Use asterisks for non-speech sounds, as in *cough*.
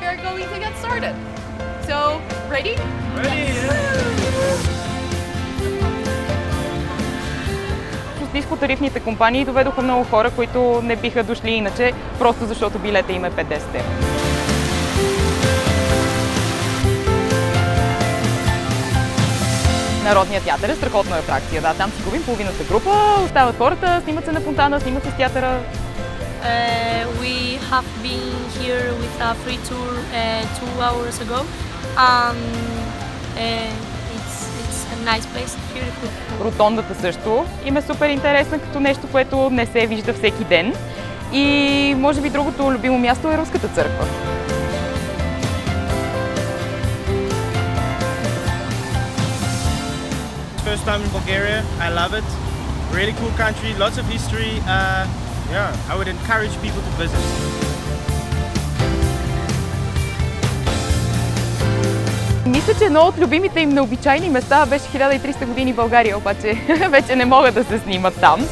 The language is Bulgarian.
We are going to get started. So, ready? Нискотарифните компании доведоха много хора, които не биха дошли иначе, просто защото билета им е 50 евро. Народният театър е страхотна атракция. Да, там си губим половината група, остават хората, снимат се на фонтана, снимат се с театъра. Uh, we have been here with a free tour uh, two hours ago. Um, uh, it's, it's a nice place, beautiful. Ротондата също им е супер интересна като нещо, което не се вижда всеки ден. И може би другото любимо място е Руската църква. First time in Bulgaria, I love it. Really cool country, lots of history. Uh, yeah, I would encourage people to visit. Мисля, че едно от любимите им необичайни места беше 1300 години България, обаче *laughs* вече не могат да се снимат там.